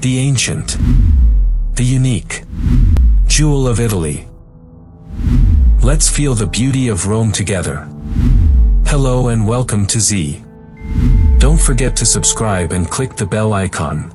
The ancient. The unique. Jewel of Italy. Let's feel the beauty of Rome together. Hello and welcome to Zeey. Don't forget to subscribe and click the bell icon.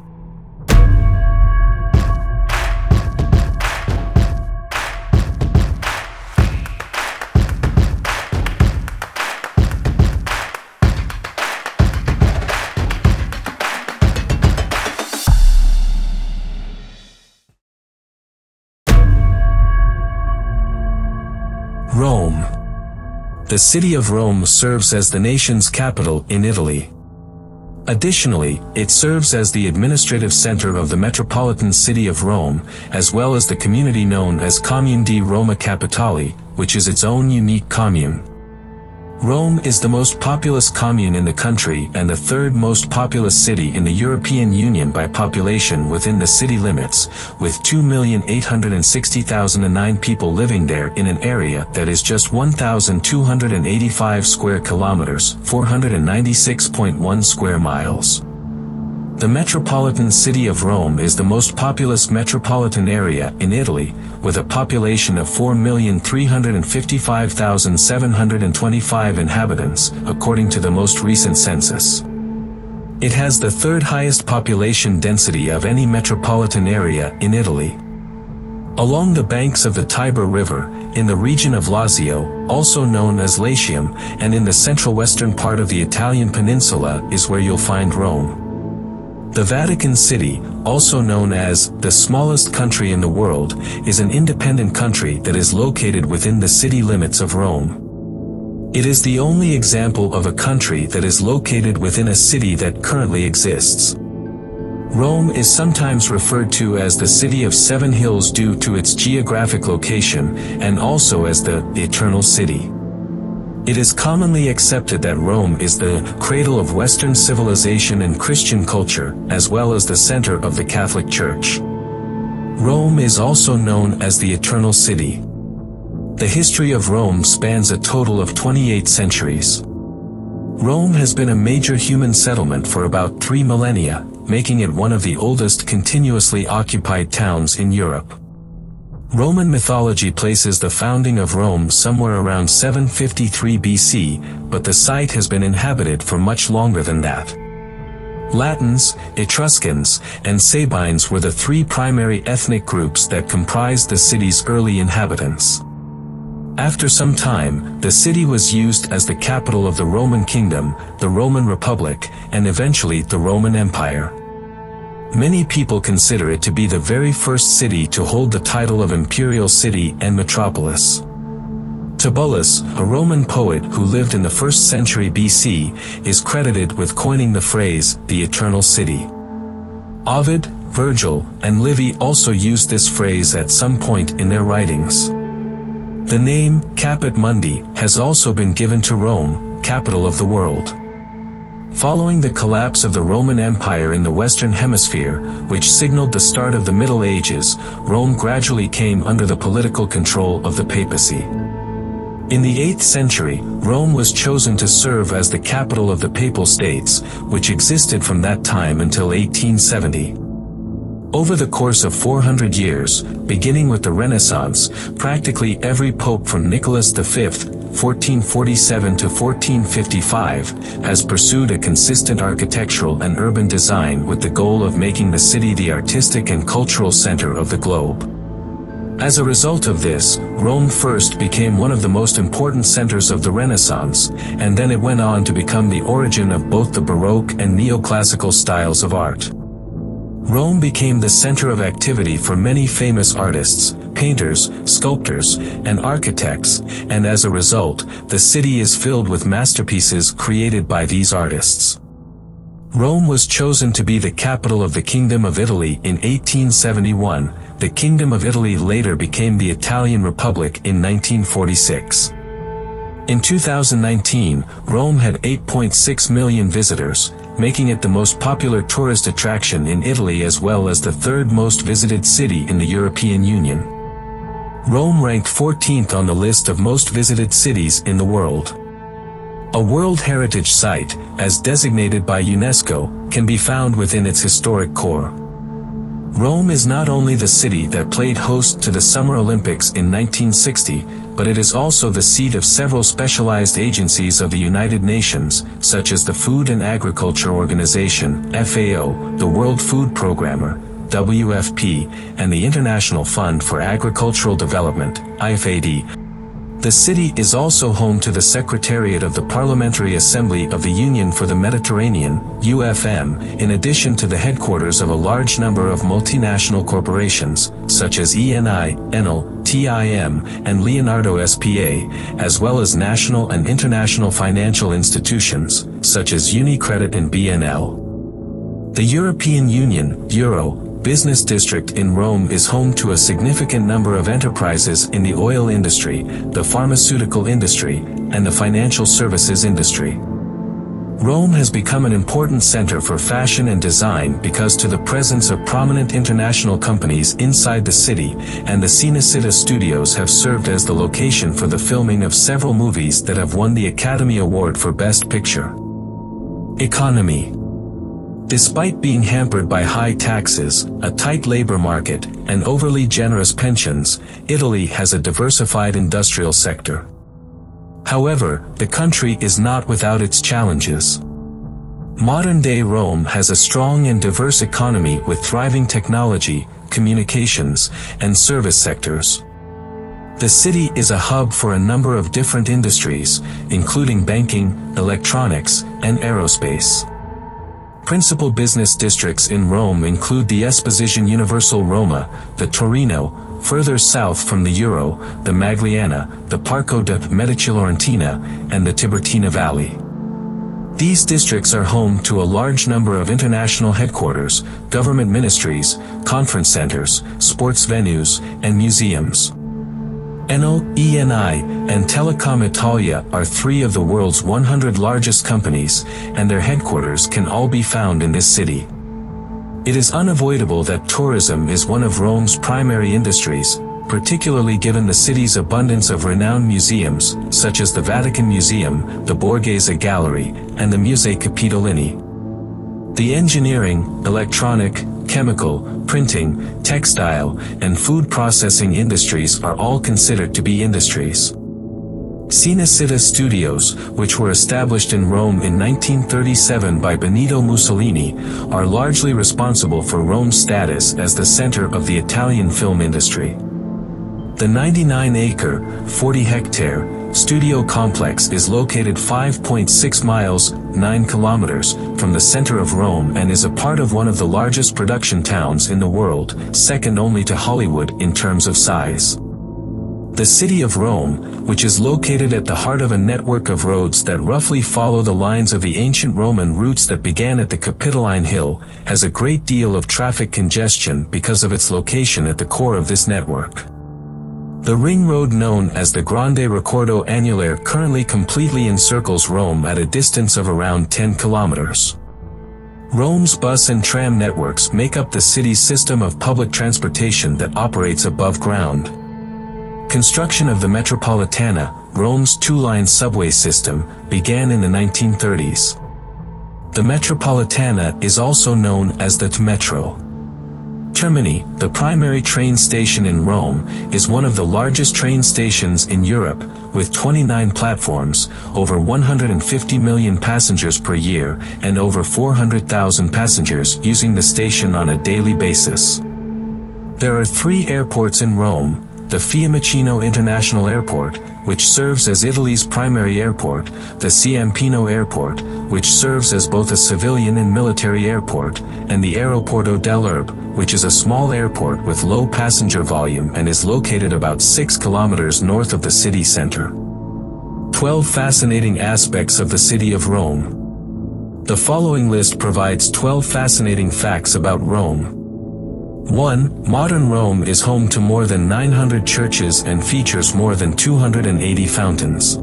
The city of Rome serves as the nation's capital in Italy. Additionally, it serves as the administrative center of the metropolitan city of Rome, as well as the community known as Comune di Roma Capitale, which is its own unique commune. Rome is the most populous commune in the country and the third most populous city in the European Union by population within the city limits, with 2,860,009 people living there in an area that is just 1,285 square kilometers, 496.1 square miles. The metropolitan city of Rome is the most populous metropolitan area in Italy, with a population of 4,355,725 inhabitants, according to the most recent census. It has the third highest population density of any metropolitan area in Italy. Along the banks of the Tiber River, in the region of Lazio, also known as Latium, and in the central western part of the Italian peninsula is where you'll find Rome. The Vatican City, also known as the smallest country in the world, is an independent country that is located within the city limits of Rome. It is the only example of a country that is located within a city that currently exists. Rome is sometimes referred to as the City of Seven Hills due to its geographic location, and also as the Eternal City. It is commonly accepted that Rome is the cradle of Western civilization and Christian culture, as well as the center of the Catholic Church. Rome is also known as the Eternal City. The history of Rome spans a total of 28 centuries. Rome has been a major human settlement for about three millennia, making it one of the oldest continuously occupied towns in Europe. Roman mythology places the founding of Rome somewhere around 753 BC, but the site has been inhabited for much longer than that. Latins, Etruscans, and Sabines were the three primary ethnic groups that comprised the city's early inhabitants. After some time, the city was used as the capital of the Roman kingdom, the Roman Republic, and eventually the Roman Empire. Many people consider it to be the very first city to hold the title of imperial city and metropolis. Tibullus, a Roman poet who lived in the 1st century BC, is credited with coining the phrase, the eternal city. Ovid, Virgil, and Livy also used this phrase at some point in their writings. The name, Caput Mundi, has also been given to Rome, capital of the world. Following the collapse of the Roman Empire in the Western Hemisphere, which signaled the start of the Middle Ages, Rome gradually came under the political control of the papacy. In the 8th century, Rome was chosen to serve as the capital of the Papal States, which existed from that time until 1870. Over the course of 400 years, beginning with the Renaissance, practically every pope from Nicholas V, 1447 to 1455, has pursued a consistent architectural and urban design with the goal of making the city the artistic and cultural center of the globe. As a result of this, Rome first became one of the most important centers of the Renaissance, and then it went on to become the origin of both the Baroque and Neoclassical styles of art. Rome became the center of activity for many famous artists, painters, sculptors, and architects, and as a result, the city is filled with masterpieces created by these artists. Rome was chosen to be the capital of the Kingdom of Italy in 1871, the Kingdom of Italy later became the Italian Republic in 1946. In 2019, Rome had 8.6 million visitors, making it the most popular tourist attraction in Italy as well as the third most visited city in the European Union. Rome ranked 14th on the list of most visited cities in the world. A World Heritage Site, as designated by UNESCO, can be found within its historic core. Rome is not only the city that played host to the Summer Olympics in 1960, but it is also the seat of several specialized agencies of the United Nations, such as the Food and Agriculture Organization, FAO, the World Food Programmer, WFP, and the International Fund for Agricultural Development, IFAD, the city is also home to the Secretariat of the Parliamentary Assembly of the Union for the Mediterranean, UFM, in addition to the headquarters of a large number of multinational corporations, such as ENI, Enel, TIM, and Leonardo SPA, as well as national and international financial institutions, such as UniCredit and BNL. The European Union, Euro, business district in Rome is home to a significant number of enterprises in the oil industry, the pharmaceutical industry, and the financial services industry. Rome has become an important center for fashion and design because to the presence of prominent international companies inside the city, and the Cinecittà studios have served as the location for the filming of several movies that have won the Academy Award for Best Picture. Economy Despite being hampered by high taxes, a tight labor market, and overly generous pensions, Italy has a diversified industrial sector. However, the country is not without its challenges. Modern-day Rome has a strong and diverse economy with thriving technology, communications, and service sectors. The city is a hub for a number of different industries, including banking, electronics, and aerospace. Principal business districts in Rome include the Esposizione Universale Roma, the Torrino, further south from the Euro, the Magliana, the Parco de Medici-Laurentina, and the Tiburtina Valley. These districts are home to a large number of international headquarters, government ministries, conference centers, sports venues, and museums. Enel, ENI, and Telecom Italia are three of the world's 100 largest companies, and their headquarters can all be found in this city. It is unavoidable that tourism is one of Rome's primary industries, particularly given the city's abundance of renowned museums, such as the Vatican Museum, the Borghese Gallery, and the Musei Capitolini. The engineering, electronic, chemical, printing, textile, and food processing industries are all considered to be industries. Cinecittà Studios, which were established in Rome in 1937 by Benito Mussolini, are largely responsible for Rome's status as the center of the Italian film industry. The 99-acre, 40-hectare, studio complex is located 5.6 miles, 9 kilometers, from the center of Rome and is a part of one of the largest production towns in the world, second only to Hollywood in terms of size. The city of Rome, which is located at the heart of a network of roads that roughly follow the lines of the ancient Roman routes that began at the Capitoline Hill, has a great deal of traffic congestion because of its location at the core of this network. The ring road known as the Grande Raccordo Anulare currently completely encircles Rome at a distance of around 10 kilometers. Rome's bus and tram networks make up the city's system of public transportation that operates above ground. Construction of the Metropolitana, Rome's two-line subway system, began in the 1930s. The Metropolitana is also known as the Metro. Termini, the primary train station in Rome, is one of the largest train stations in Europe, with 29 platforms, over 150 million passengers per year, and over 400,000 passengers using the station on a daily basis. There are three airports in Rome, the Fiumicino International Airport, which serves as Italy's primary airport, the Ciampino Airport, which serves as both a civilian and military airport, and the Aeroporto dell'Urbs, which is a small airport with low passenger volume and is located about 6 kilometers north of the city center. 12 fascinating aspects of the city of Rome. The following list provides 12 fascinating facts about Rome. 1. Modern Rome is home to more than 900 churches and features more than 280 fountains.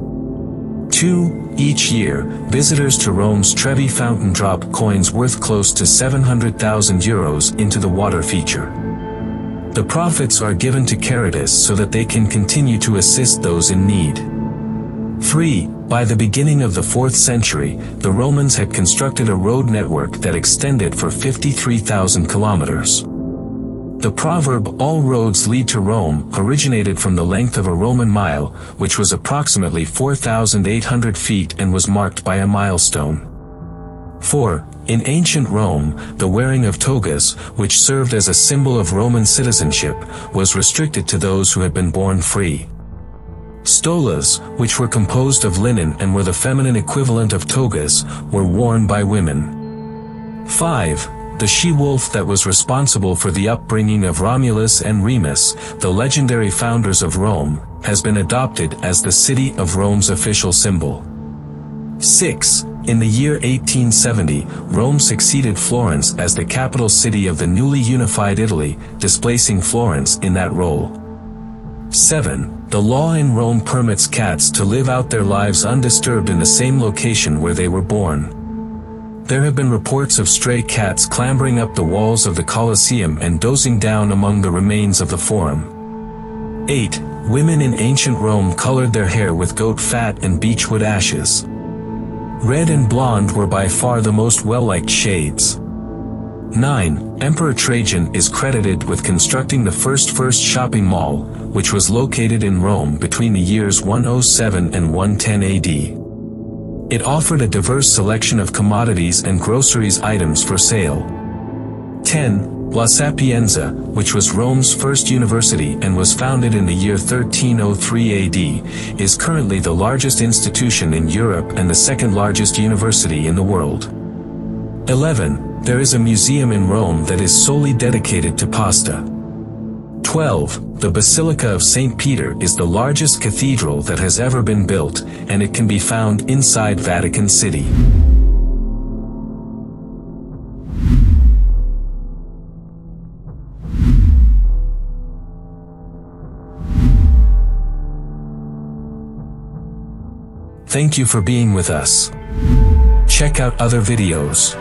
2. Each year, visitors to Rome's Trevi fountain drop coins worth close to 700,000 euros into the water feature. The profits are given to Caritas so that they can continue to assist those in need. 3. By the beginning of the 4th century, the Romans had constructed a road network that extended for 53,000 kilometers. The proverb, all roads lead to Rome, originated from the length of a Roman mile, which was approximately 4,800 feet and was marked by a milestone. 4. In ancient Rome, the wearing of togas, which served as a symbol of Roman citizenship, was restricted to those who had been born free. Stolas, which were composed of linen and were the feminine equivalent of togas, were worn by women. 5. The she-wolf that was responsible for the upbringing of Romulus and Remus, the legendary founders of Rome, has been adopted as the city of Rome's official symbol. 6. In the year 1870, Rome succeeded Florence as the capital city of the newly unified Italy, displacing Florence in that role. 7. The law in Rome permits cats to live out their lives undisturbed in the same location where they were born. There have been reports of stray cats clambering up the walls of the Colosseum and dozing down among the remains of the Forum. 8. Women in ancient Rome colored their hair with goat fat and beechwood ashes. Red and blonde were by far the most well-liked shades. 9. Emperor Trajan is credited with constructing the first first shopping mall, which was located in Rome between the years 107 and 110 AD. It offered a diverse selection of commodities and groceries items for sale. 10. La Sapienza, which was Rome's first university and was founded in the year 1303 AD, is currently the largest institution in Europe and the second largest university in the world. 11. There is a museum in Rome that is solely dedicated to pasta. 12. The Basilica of St. Peter is the largest cathedral that has ever been built, and it can be found inside Vatican City. Thank you for being with us. Check out other videos.